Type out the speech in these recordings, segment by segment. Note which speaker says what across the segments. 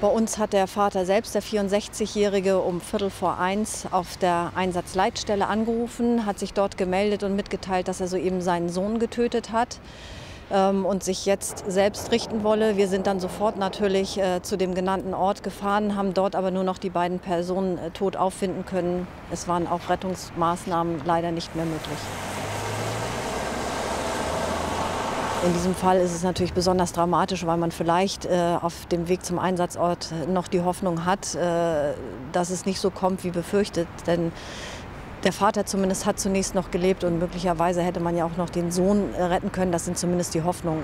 Speaker 1: Bei uns hat der Vater selbst, der 64-Jährige, um Viertel vor eins auf der Einsatzleitstelle angerufen, hat sich dort gemeldet und mitgeteilt, dass er soeben seinen Sohn getötet hat ähm, und sich jetzt selbst richten wolle. Wir sind dann sofort natürlich äh, zu dem genannten Ort gefahren, haben dort aber nur noch die beiden Personen äh, tot auffinden können. Es waren auch Rettungsmaßnahmen leider nicht mehr möglich. In diesem Fall ist es natürlich besonders dramatisch, weil man vielleicht äh, auf dem Weg zum Einsatzort noch die Hoffnung hat, äh, dass es nicht so kommt wie befürchtet. Denn der Vater zumindest hat zunächst noch gelebt und möglicherweise hätte man ja auch noch den Sohn retten können. Das sind zumindest die Hoffnungen.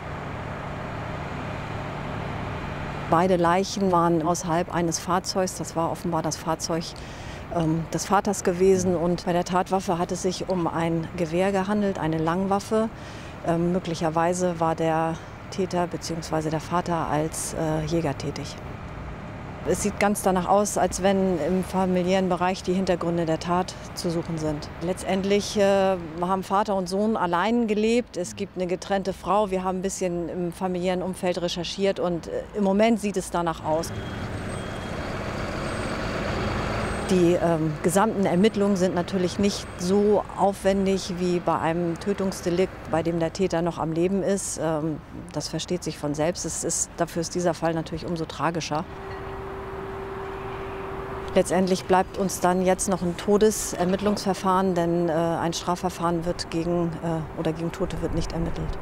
Speaker 1: Beide Leichen waren außerhalb eines Fahrzeugs. Das war offenbar das Fahrzeug ähm, des Vaters gewesen. Und bei der Tatwaffe hat es sich um ein Gewehr gehandelt, eine Langwaffe. Ähm, möglicherweise war der Täter bzw. der Vater als äh, Jäger tätig. Es sieht ganz danach aus, als wenn im familiären Bereich die Hintergründe der Tat zu suchen sind. Letztendlich äh, haben Vater und Sohn allein gelebt. Es gibt eine getrennte Frau. Wir haben ein bisschen im familiären Umfeld recherchiert und äh, im Moment sieht es danach aus. Die ähm, gesamten Ermittlungen sind natürlich nicht so aufwendig wie bei einem Tötungsdelikt, bei dem der Täter noch am Leben ist. Ähm, das versteht sich von selbst. Ist, dafür ist dieser Fall natürlich umso tragischer. Letztendlich bleibt uns dann jetzt noch ein Todesermittlungsverfahren, denn äh, ein Strafverfahren wird gegen, äh, oder gegen Tote wird nicht ermittelt.